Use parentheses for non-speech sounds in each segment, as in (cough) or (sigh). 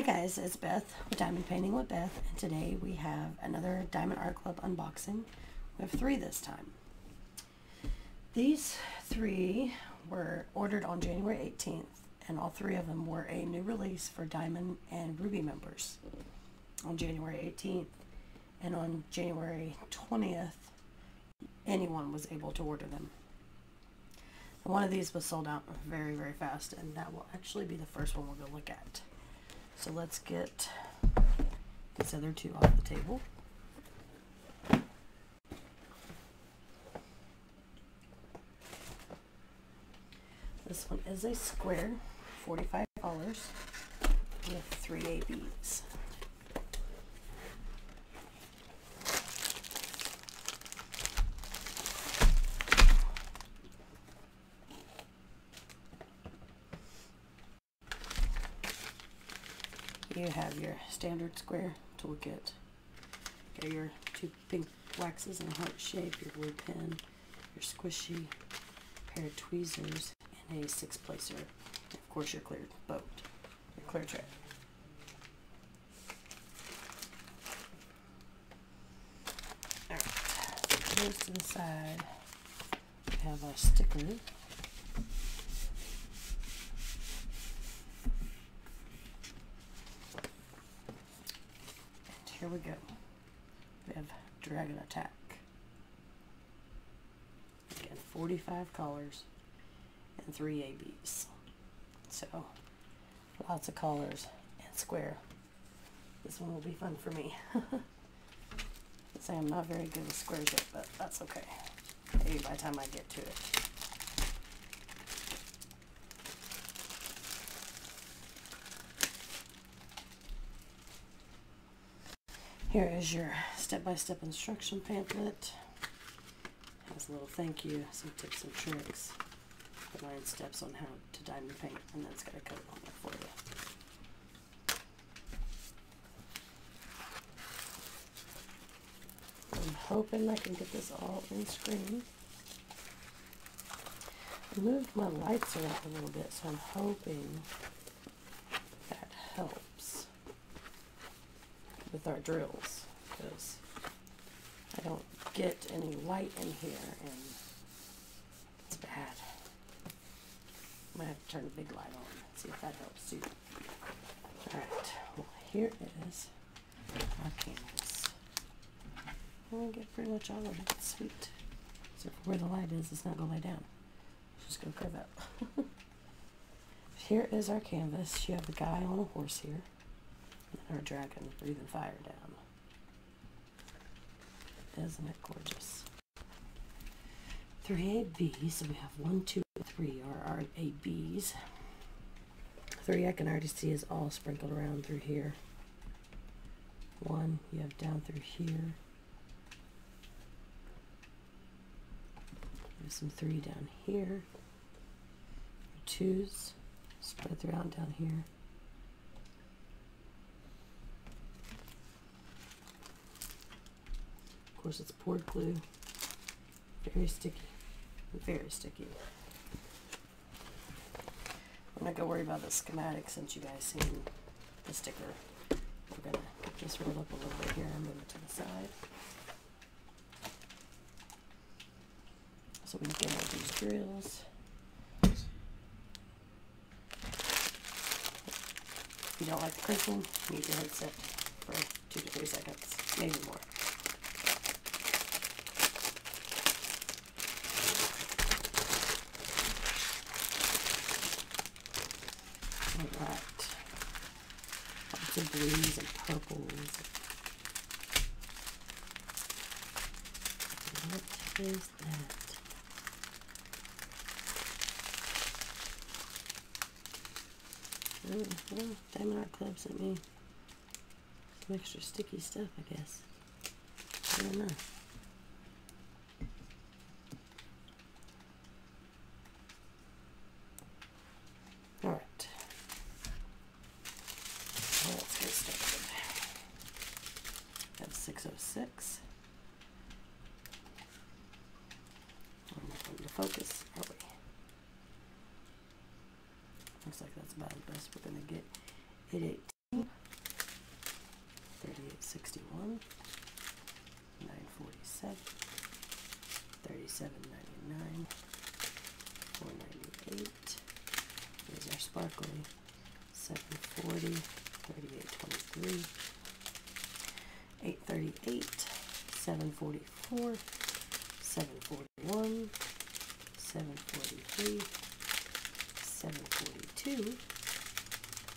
Hi guys, it's Beth with Diamond Painting with Beth, and today we have another Diamond Art Club unboxing. We have three this time. These three were ordered on January 18th, and all three of them were a new release for Diamond and Ruby members on January 18th. And on January 20th, anyone was able to order them. And one of these was sold out very, very fast, and that will actually be the first one we're going to look at. So let's get these other two off the table. This one is a square, $45 with three ABs. You have your standard square toolkit. Got your two pink waxes in a heart shape, your blue pen, your squishy pair of tweezers, and a six placer. Of course your clear boat, your clear tray. Alright, to the. We have our sticker. Here we go. We have Dragon Attack. Again, 45 colors and 3 ABs. So, lots of colors and square. This one will be fun for me. (laughs) say I'm not very good with squares yet, but that's okay. Maybe by the time I get to it. Here is your step-by-step -step instruction pamphlet. Has a little thank you, some tips and tricks, the nine steps on how to diamond paint, and then it's got a code on there for you. I'm hoping I can get this all in screen. I moved my lights around a little bit, so I'm hoping that helps with our drills because I don't get any light in here and it's bad. I might have to turn the big light on see if that helps too. Alright, well here is our canvas. I get pretty much all of it. Sweet. So where the light is, it's not going to lay down. It's just going to curve up. (laughs) here is our canvas. You have the guy on a horse here our dragon breathing fire down. Isn't it gorgeous? Three ABs, so we have one, two, three are our ABs. Three I can already see is all sprinkled around through here. One you have down through here. There's some three down here. Twos spread throughout down here. Of course, it's poured glue. Very sticky. Very sticky. I'm not going to worry about the schematic since you guys seen the sticker. We're going to get this rolled up a little bit here and move it to the side. So we can get all these drills. If you don't like the crinkling, mute your headset for two to three seconds, maybe more. Alright. Lots of blues and purples. What is that? Oh, well, Diamond Art Club sent me some extra sticky stuff, I guess. I don't know. let's get started. That's 606. I'm not going to focus, are we? Looks like that's about the best we're going to get. Hit thirty-eight sixty-one, nine forty-seven, thirty-seven ninety-nine, four ninety-eight. Here's our sparkly, seven forty, thirty-eight twenty-three, eight thirty-eight, seven forty-four, seven forty-one, seven forty-three, seven forty-two,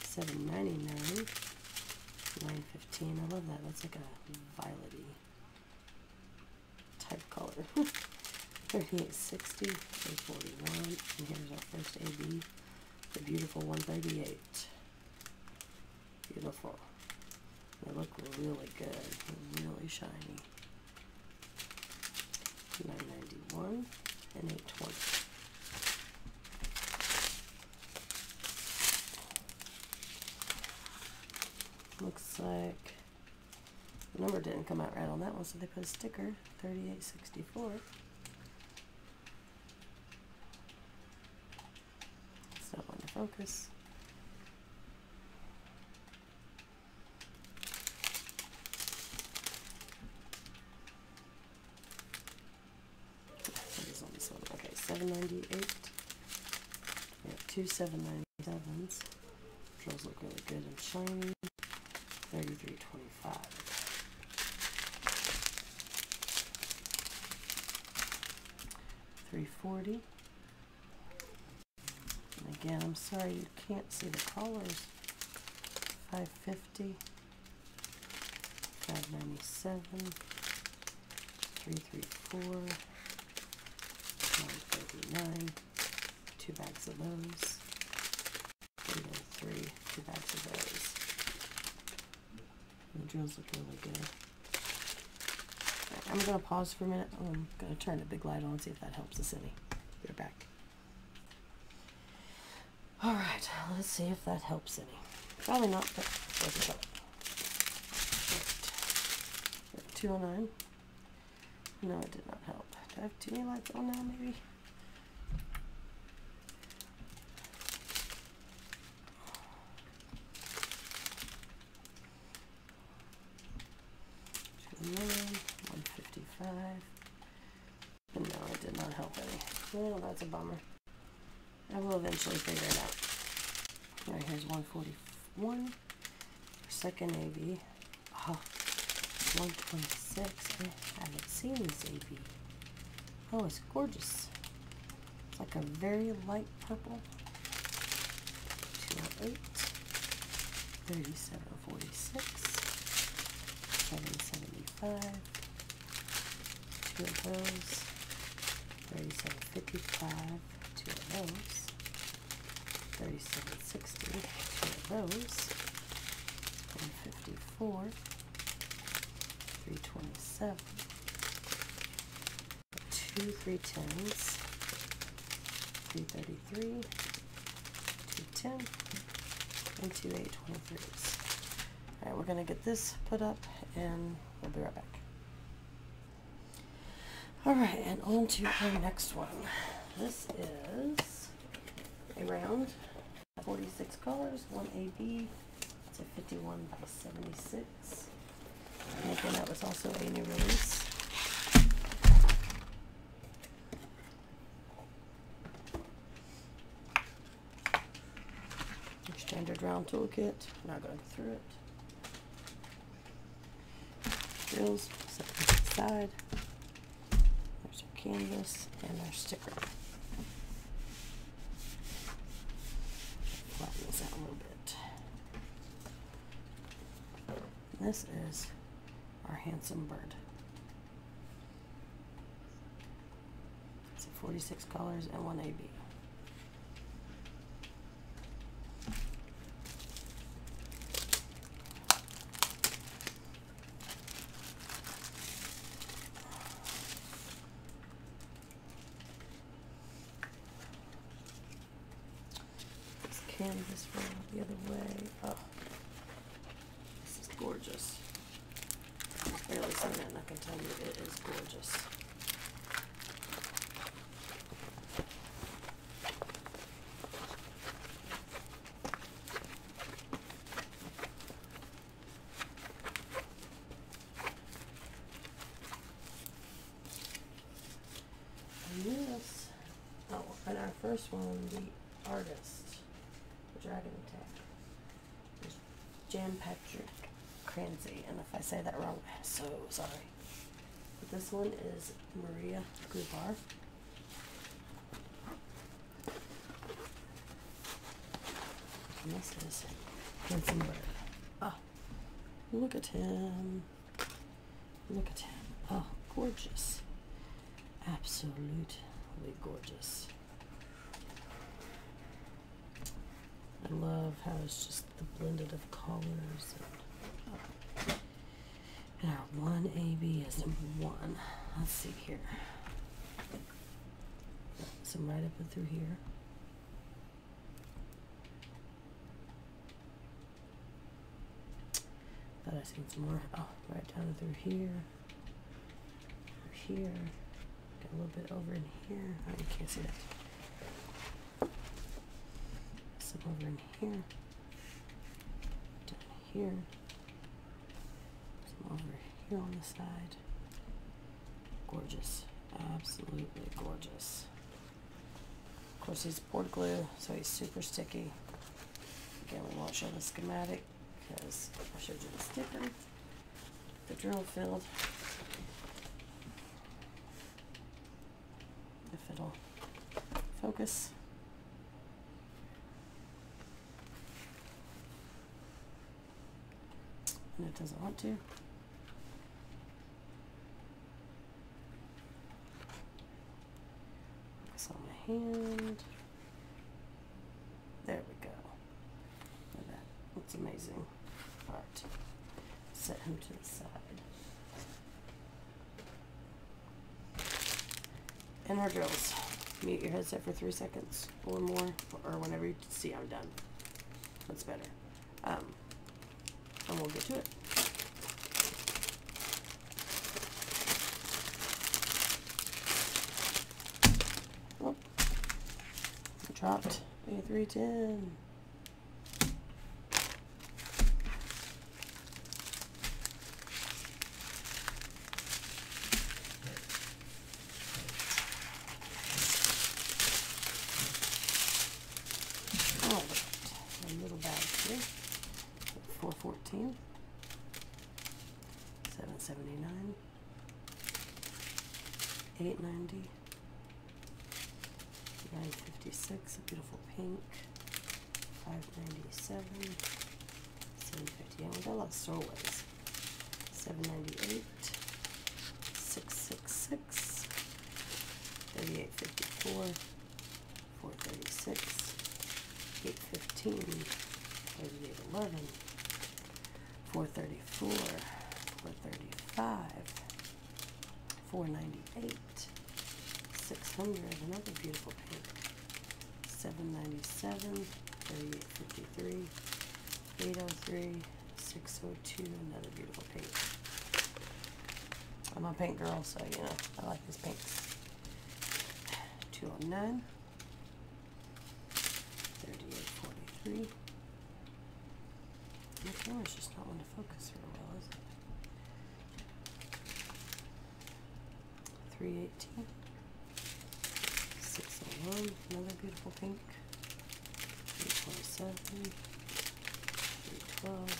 seven ninety-nine, nine fifteen. I love that. That's like a violety type color. (laughs) Thirty-eight sixty, eight forty-one, and here's our first AB, the beautiful one thirty-eight. Beautiful. They look really good, They're really shiny. Nine ninety-one and eight twenty. Looks like the number didn't come out right on that one, so they put a sticker, thirty-eight sixty-four. It's not on the focus. 798. We have two 797s. Drills look really good and shiny. 3325. Three forty. And again, I'm sorry you can't see the colors. 550, 597, 334. One thirty-nine. Two bags of those. Three, Two bags of those. The drills look really good. I'm gonna pause for a minute. Oh, I'm gonna turn the big light on, and see if that helps us any. Be right back. Alright, let's see if that helps any. Probably not, but a shot. Right. 209. No, it did not help. Do I have too many lights on oh, now, maybe? Two nine, one fifty-five. No, it did not help any. Well, that's a bummer. I will eventually figure it out. Alright, here's one forty-one. Second AB. Oh, ah, 126. I haven't seen this AB. Oh, it's gorgeous. It's like a very light purple. 208. 3746. 775. Two of those. 3755. Two of those. 3760. Two of those. 154. 327, two 310s, 333, 210, and two 823s. Alright, we're going to get this put up and we'll be right back. Alright, and on to our next one. This is a round, 46 colors, 1 AB. It's a 51 by 76. And again, that was also a new release. Your standard round toolkit. Not going to go through it. Drills, set them to the side. There's our canvas and our sticker. Flatten this out a little bit. This is our handsome bird. It's 46 colors and one AB. This canvas roll the other way. Oh, this is gorgeous barely seen it, and I can tell you it is gorgeous. First one, the artist, the Dragon Attack. is Jan Patrik Cransey, and if I say that wrong, I'm so sorry. But this one is Maria Gubar. And this is Handsome Bird. Oh, look at him. Look at him. Oh, gorgeous. Absolutely gorgeous. I love how it's just the blended of colors. And, oh. our one AB is number one. Let's see here. Some right up and through here. Thought I seen some more. Oh, right down through here. Through here. Got a little bit over in here. You can't see that. Some over in here. Down here. Some over here on the side. Gorgeous. Absolutely gorgeous. Of course, he's poured glue, so he's super sticky. Again, we won't show the schematic because I showed you the sticker, the drill field. If it'll focus. And it doesn't want to. Focus on my hand. There we go. Look at that. That's amazing art. Set him to the side. And our drills. Mute your headset for three seconds or more, or whenever you see I'm done. That's better. Um, and we'll get to it. dropped a 310. 798 666 3854 436 815 3811 434 435 498 600 another beautiful pink 797 3853 803 602 another beautiful pink. I'm a pink girl, so you know, I like these pinks. Two oh nine. Thirty-eight forty-three. My camera's just not wanting to focus very well, is it? Three eighteen. Six oh one, another beautiful pink. Three twenty-seven. Three twelve.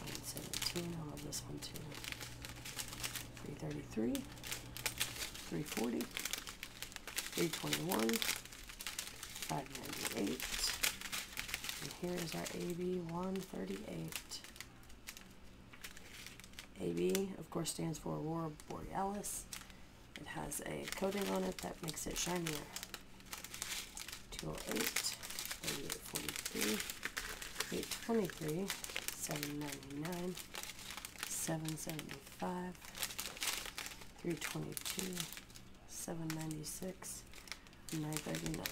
Nine seventeen, I love this one too. Three thirty-three. Three forty. Three twenty-one. 598. And here is our AB 138. AB, of course, stands for Aurora Borealis. It has a coating on it that makes it shinier. 208, 3843, 823, 799, 775, 322, 796, 939.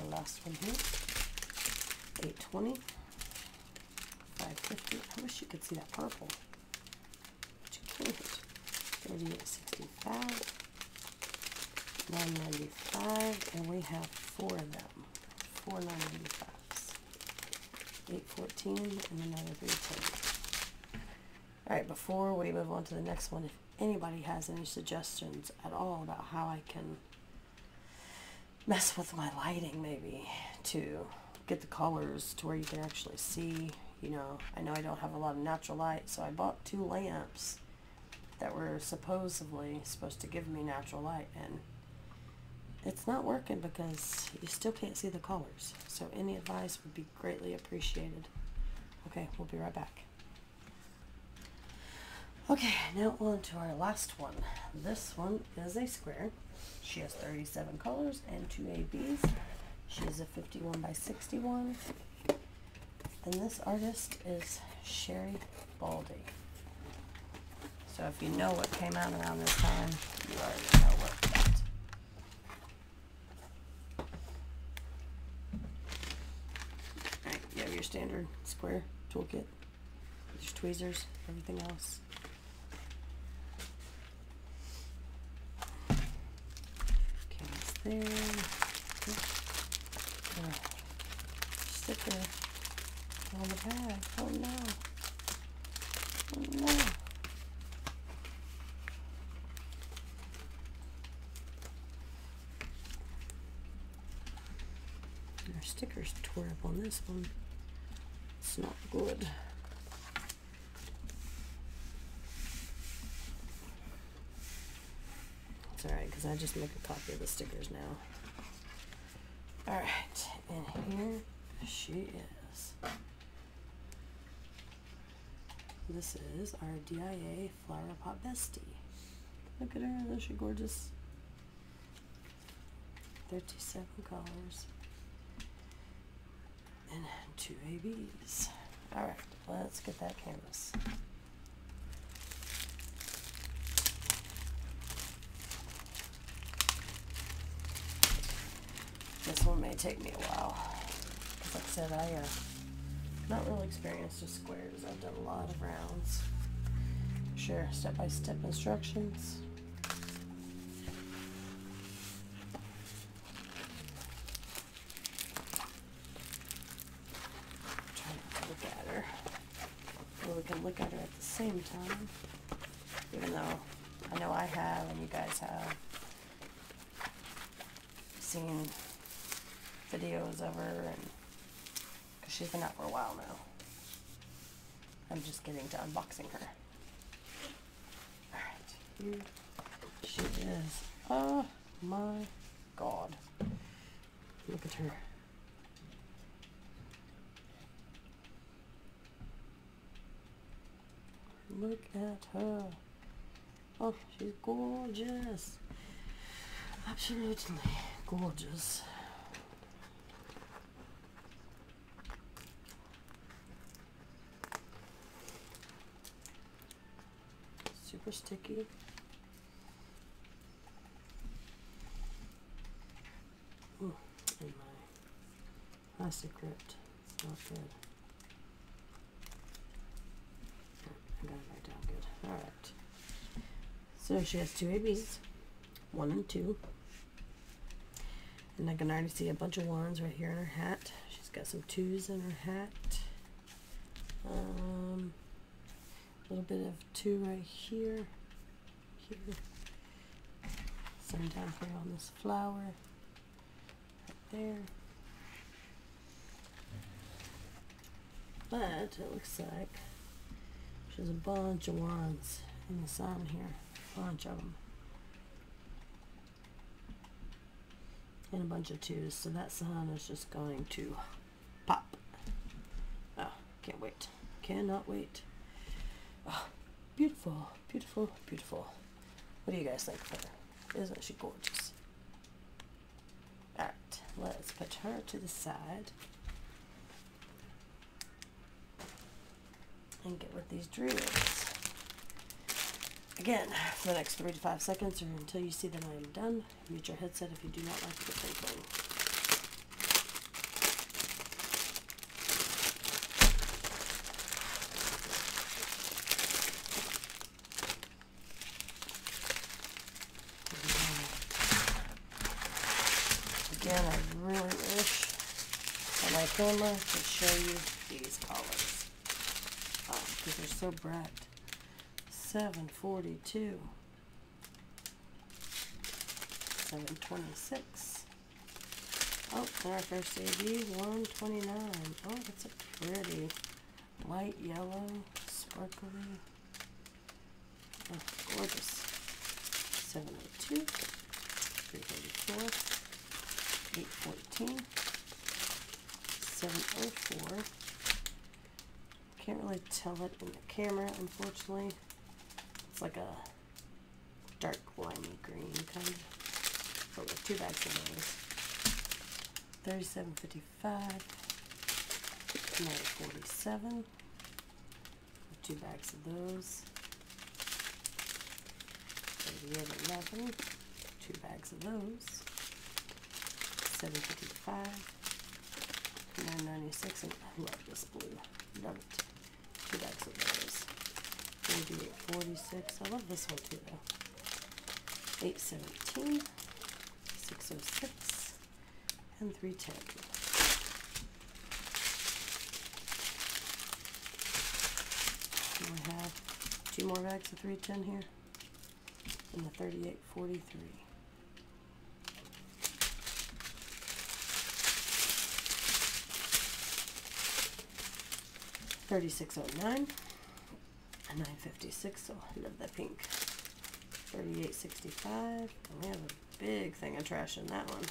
Our last one here. 820. 550. I wish you could see that purple. But you can't. 3865. 995. And we have four of them. Four 995s. 814 and another 310. Alright, before we move on to the next one, if anybody has any suggestions at all about how I can mess with my lighting maybe to get the colors to where you can actually see you know I know I don't have a lot of natural light so I bought two lamps that were supposedly supposed to give me natural light and it's not working because you still can't see the colors. So any advice would be greatly appreciated. Okay we'll be right back okay now on to our last one this one is a square she has 37 colors and two ABs. She is a 51 by 61. And this artist is Sherri Baldy. So if you know what came out around this time, you already know what that. Alright, you have your standard square toolkit. There's tweezers, everything else. There. Oh, sticker on the bag. Oh no. Oh no. Our stickers tore up on this one. It's not good. It's alright, because I just make a copy of the stickers now. Alright, and here she is. This is our DIA Flower Pot Bestie. Look at her, isn't she gorgeous? 37 colors. And two ABs. Alright, let's get that canvas. This one may take me a while. Like I said, I, uh, not really experienced with squares. I've done a lot of rounds. Sure, step-by-step -step instructions. Trying to look at her. Well, we can look at her at the same time. Even though I know I have and you guys have seen videos of her and because she's been out for a while now. I'm just getting to unboxing her. Alright, here she is. Oh my god. Look at her. Look at her. Oh, she's gorgeous. Absolutely gorgeous. Super sticky. Ooh, and my plastic ripped. Not good. I got it right down good. Alright. So she has two ABs, one and two. And I can already see a bunch of ones right here in her hat. She's got some twos in her hat. Um, little bit of two right here, here, some down here on this flower, right there. But it looks like there's a bunch of wands in the sun here, a bunch of them. And a bunch of twos, so that sun is just going to pop. Oh, can't wait. Cannot wait. Oh, beautiful, beautiful, beautiful. What do you guys think of her? Isn't she gorgeous? Alright, let's put her to the side. And get with these drills. Again, for the next three to five seconds or until you see that I am done, mute your headset if you do not like the tinkling. again, I really wish camera could show you these colors. Um, because they're so bright. Seven forty-two. Seven twenty-six. Oh, and our first one twenty-nine. Oh, that's a pretty light yellow, sparkly. Oh, gorgeous. Seven oh two. Three thirty-four. Eight fourteen. Seven oh four. Can't really tell it in the camera, unfortunately. It's like a dark limey green kind of. But with two bags of those. Thirty-seven fifty-five. Nine forty-seven. Two bags of those. Thirty-eight eleven. Two bags of those. Seven fifty-five. Nine ninety-six, and I love this blue. Love it. Two bags of those. Thirty-eight forty-six. I love this one too, though. Eight seventeen. Six oh six. And three ten. We have two more bags of three ten here. And the thirty-eight forty-three. Thirty-six oh nine. Nine fifty-six, so I love that pink. Thirty-eight sixty-five, and we have a big thing of trash in that one.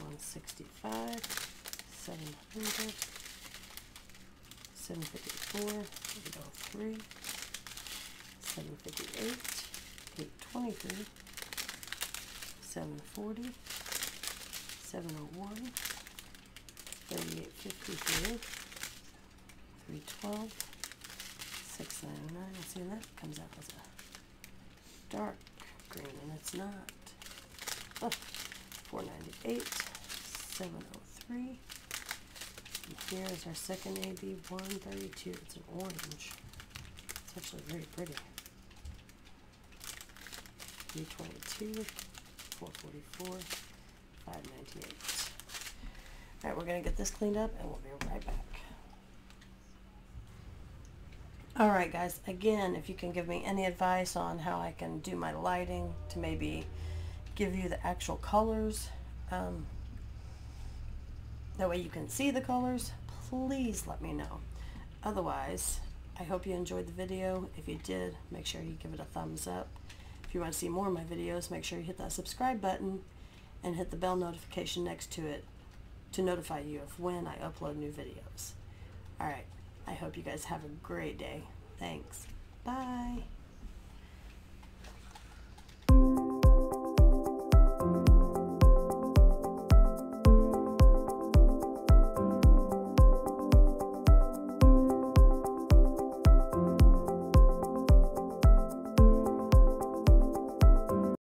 One sixty-five, seven hundred, seven fifty-four, eight oh three, seven fifty-eight, eight twenty-three, seven forty, seven oh one, thirty-eight fifty-three, three twelve, six ninety-nine, see that comes out as a dark green and it's not. Oh, four ninety-eight, seven oh three. And here is our second AB one thirty-two, it's an orange. It's actually very pretty. Three twenty-two, four forty-four, five ninety-eight. Alright, we're gonna get this cleaned up and we'll be right back. All right, guys, again, if you can give me any advice on how I can do my lighting to maybe give you the actual colors, um, that way you can see the colors, please let me know. Otherwise, I hope you enjoyed the video. If you did, make sure you give it a thumbs up. If you want to see more of my videos, make sure you hit that subscribe button and hit the bell notification next to it to notify you of when I upload new videos. All right. I hope you guys have a great day. Thanks. Bye.